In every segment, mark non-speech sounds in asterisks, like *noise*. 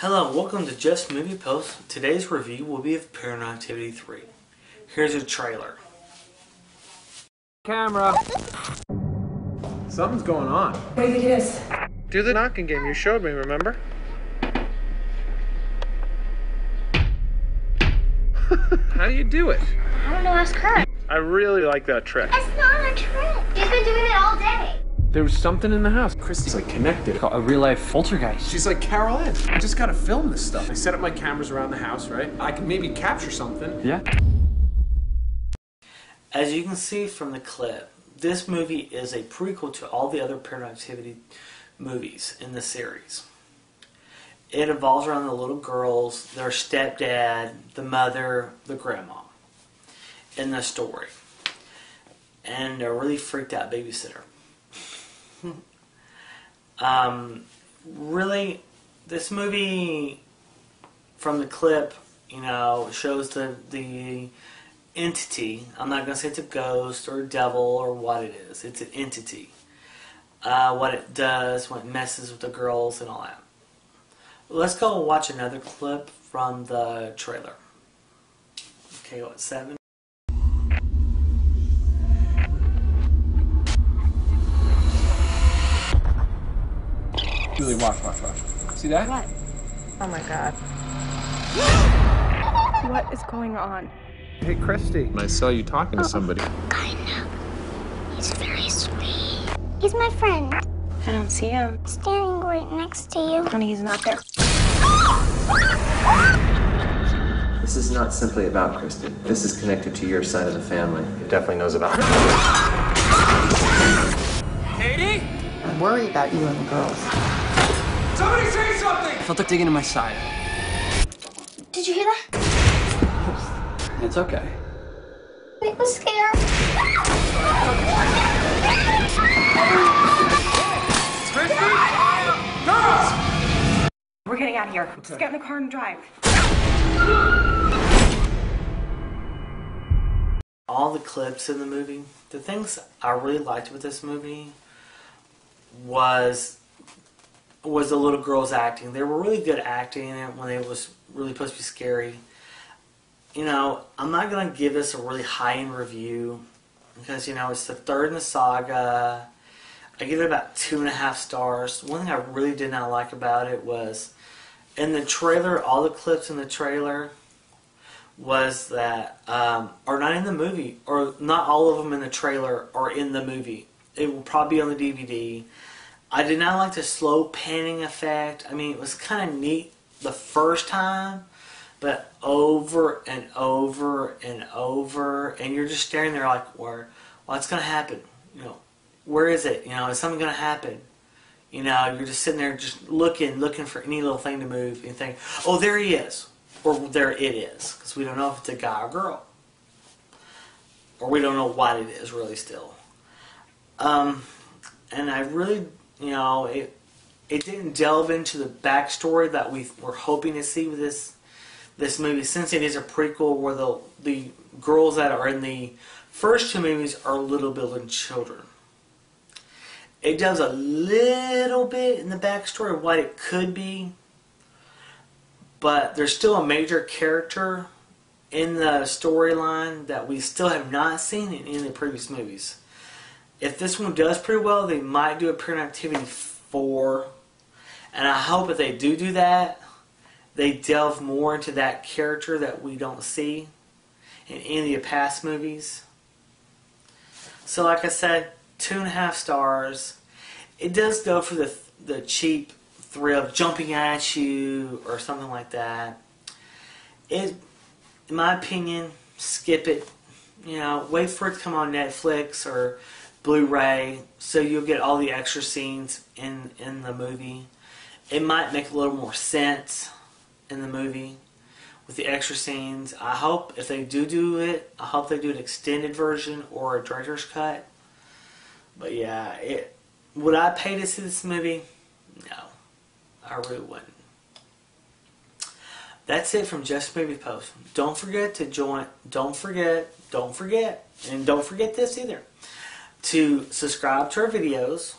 Hello, welcome to Jeff Movie Post. Today's review will be of Paranormal Activity 3. Here's a trailer. Camera. Something's going on. What do you think it is? Do the knocking game you showed me, remember? *laughs* How do you do it? I don't know, ask her. I really like that trick. It's not a trick. There was something in the house. Kristi's like connected. A real life poltergeist. She's like Carol Anne. I just gotta film this stuff. I set up my cameras around the house, right? I can maybe capture something. Yeah. As you can see from the clip, this movie is a prequel to all the other Paranormal Activity movies in the series. It evolves around the little girls, their stepdad, the mother, the grandma in the story, and a really freaked out babysitter. *laughs* um, really, this movie, from the clip, you know, shows the the entity. I'm not going to say it's a ghost or a devil or what it is. It's an entity. Uh, what it does, when it messes with the girls and all that. Let's go watch another clip from the trailer. Okay, what, seven? Julie, watch, watch, watch. See that? What? Oh my god. what is going on? Hey, Kristi. I saw you talking to oh. somebody. Kinda. He's very sweet. He's my friend. I don't see him. Standing right next to you. Honey, he's not there. This is not simply about Kristen. This is connected to your side of the family. He definitely knows about it. I'm worried about you and the girls. I felt like digging in my side. Did you hear that? *laughs* It's okay. It was scared. We're getting out of here. Let's get in the car and drive. all the clips in the movie, the things I really liked with this movie was was the little girls acting. They were really good acting in it when it was really supposed to be scary. You know, I'm not gonna give this a really high end review because you know it's the third in the saga. I give it about two and a half stars. One thing I really did not like about it was in the trailer, all the clips in the trailer was that um, are not in the movie, or not all of them in the trailer are in the movie. It will probably be on the DVD. I did not like the slow panning effect. I mean, it was kind of neat the first time, but over and over and over, and you're just staring there like, where, what's going to happen? You know, where is it? You know, is something going to happen? You know, you're just sitting there just looking, looking for any little thing to move, and think, oh, there he is or there it is, because we don't know if it's a guy or girl, or we don't know what it is really still. Um, and I really, you know, it it didn't delve into the backstory that we were hoping to see with this this movie, since it is a prequel where the the girls that are in the first two movies are little building children. It does a little bit in the backstory of what it could be, but there's still a major character in the storyline that we still have not seen in any of the previous movies. If this one does pretty well, they might do a Paranormal Activity 4. And I hope if they do do that, they delve more into that character that we don't see in any of the past movies. So, like I said, two and a half stars. It does go for the the cheap thrill of jumping at you or something like that. It, in my opinion, skip it. You know, wait for it to come on Netflix or Blu-ray, so you'll get all the extra scenes in in the movie. It might make a little more sense in the movie with the extra scenes. I hope if they do do it, I hope they do an extended version or a director's cut. But yeah, it would I pay to see this movie? No. I really wouldn't. That's it from Jeff Movie Post. Don't forget to join. Don't forget. Don't forget. And don't forget this either. To subscribe to our videos,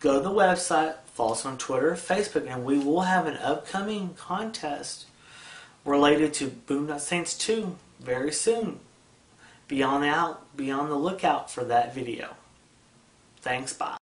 go to the website, Follow us on Twitter, Facebook, and we will have an upcoming contest related to Boondock Saints 2 very soon. Be on out, be on the lookout for that video. Thanks, bye.